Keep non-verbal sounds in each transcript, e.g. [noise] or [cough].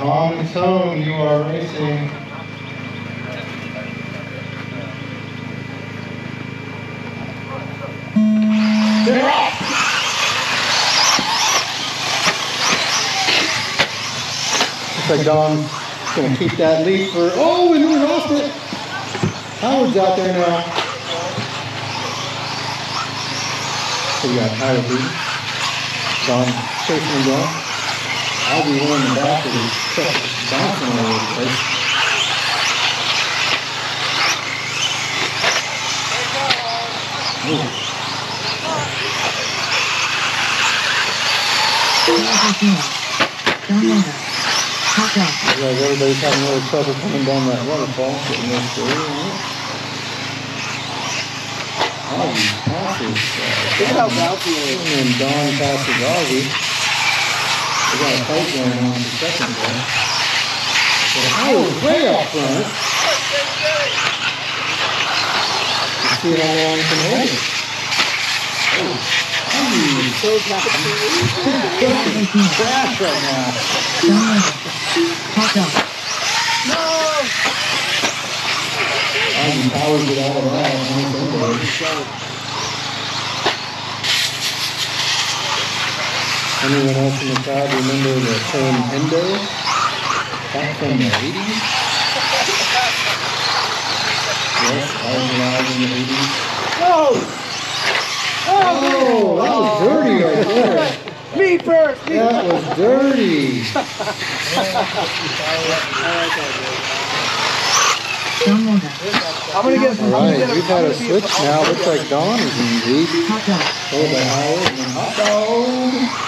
On tone, you are racing. Looks like Don's gonna keep that lead for, oh, and we lost it. Howard's out there now. So we got Howard leading. Don chasing him down. I'll be one in the back of his truck bouncing all over the place. Looks like everybody's having a little trouble coming down that waterfall, getting this through. Augie passes. Uh, Look how bouncy it is. and Don passes Augie. Got a going on for second there. But Howard's way out front. Let's see how long he can hold it. Oh, hmm. Augie, So not crash right now. Augie powers it out of that. Nice endo. Anyone else in the crowd remember the term endo? Back from the 80s? Yes, I was alive in the 80s. No! Oh, that was oh! dirty right there. Me first! Me That was dirty. I'm gonna get All right, we've had a switch now. Looks like Don is in the lead. Howard and Hot Dog.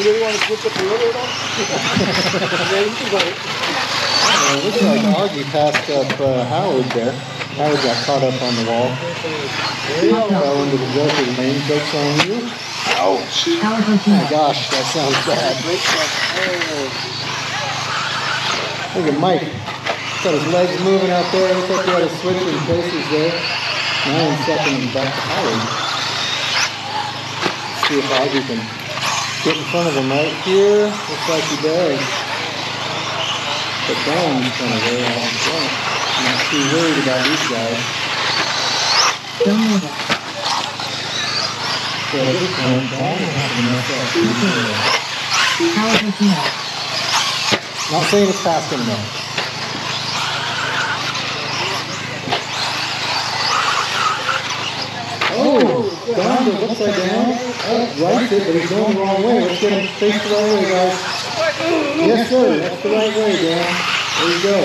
Anybody want to switch up the order at all? [laughs] yeah, you can vote. Uh, looks like Augie passed up uh, Howard there. Howard got caught up on the wall. Fell into the Joker's main Joke's on you. Ouch. Oh my gosh, that sounds bad. Break that. Oh. Look at Mike. Got his legs moving out there. Looks like he had a switch in places there. Now in second and back to Howard. See if Augie can get in front of him right here. Looks like he does. But Don's kind of way out in front. Not too worried about these guys. Miller. So this one, Dawn will have O'Connor. Not saying it's fast enough. Don goes upside down. Right it, but he's going the wrong way. Let's get him face the right way, guys. Yes, sir. That's the right way, Dan. There you go.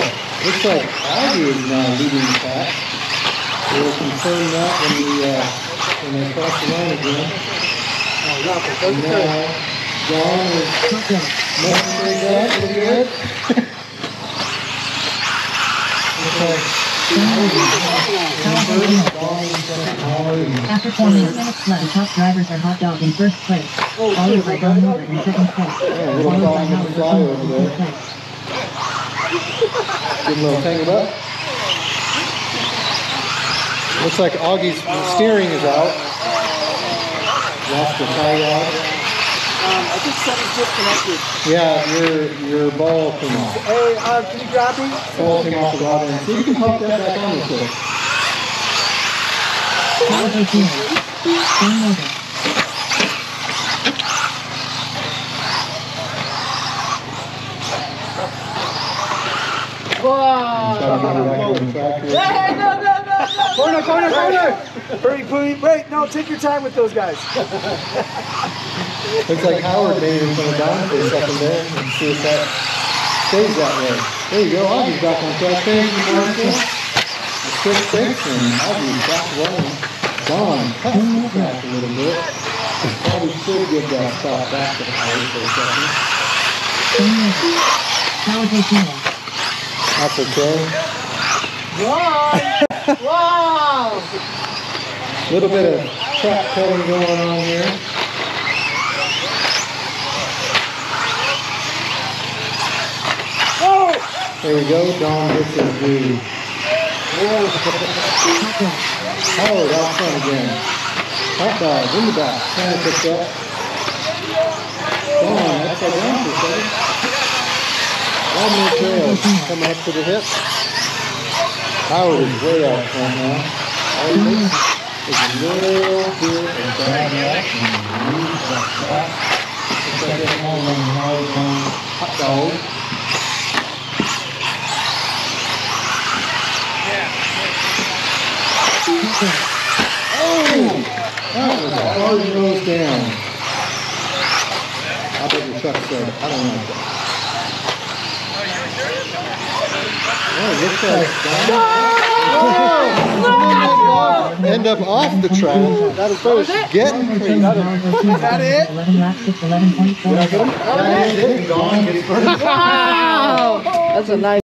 Looks like Augie is now leading the pack. We'll confirm that when we, uh, when they cross the line again. And now. John is Hot Dog. measuring that. Look good. Okay. After 28 minutes left, the top drivers are Hot Dog in first place. Followed by Bill Miller in second place. Followed by Howard O'Connor in third place. Give little tangled up. Looks like Augie's steering is out. Lost the tie rod. Um, I think something's disconnected. Yeah, your your ball came off. Hey, uh, can you grab me? Ball came off the rod and see if you can pop that back on real quick. Howard O'Connor. Bill Miller. Try to get it back on the. Hey, no, no, no, no. Corner, corner, corner. Hurry, please. Wait, no, take your time with those guys. [laughs] Looks like Howard made it in front of Don for a second there. Let's see if that stays that way. There you go. Augie's back on track. Thank you, Marshall. A quick fix and Augie's back running. Don cut back a little bit. Probably should give that stop back to Howard for a second. Howard. That's okay. Wow! [laughs] wow! Little bit of track cutting going on here. Oh! There we go. Don gets his due. Howard oh, that's front again. Hot dog in the back. Trying to pick up. Don a second. Dominic Trails coming up to the hip. Howard is way out front now. All he is a little bit of bad that. Looks like ah, it's all running Howard on uh, hot dog. Oh! That was a hard nose down. I bet your truck said, I don't like that. Oh, it looks like end up off the track. That was getting crazy. Is that it? 11 laps, just 11.4. That is it. Gone. Wow! That's a nice.